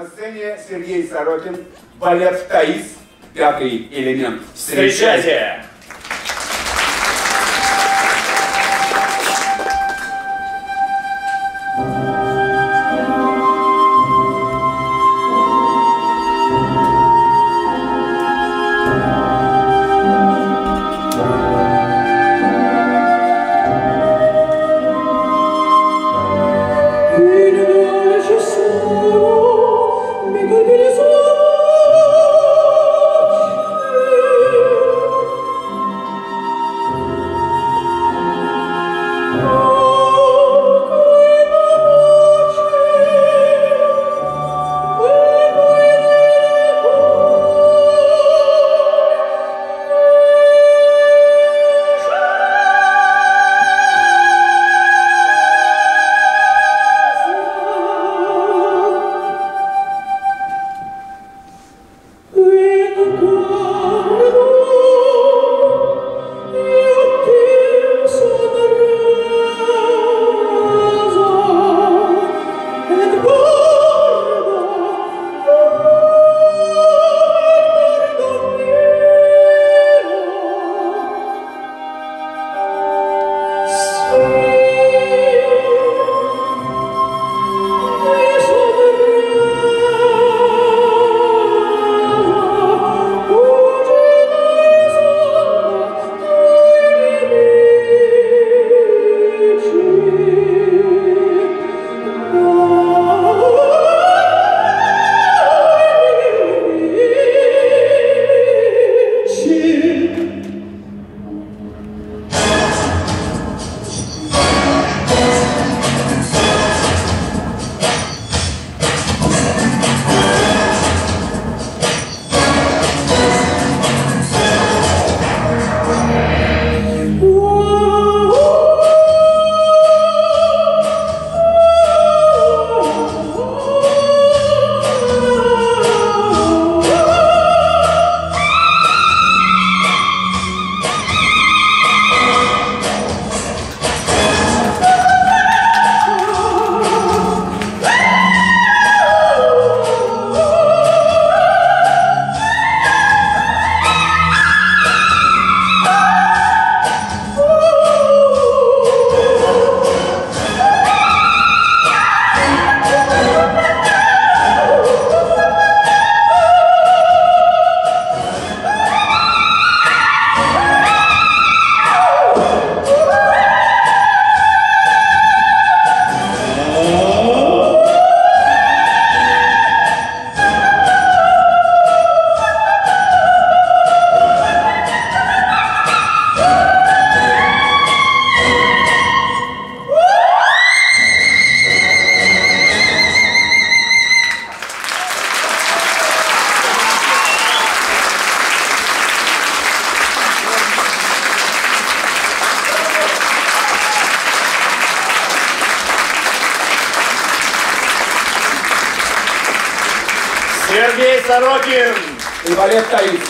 На сцене Сергей Сорокин, балет «Таис», пятый элемент. Встречайте! Сергей Сорокин! И балет «Таис».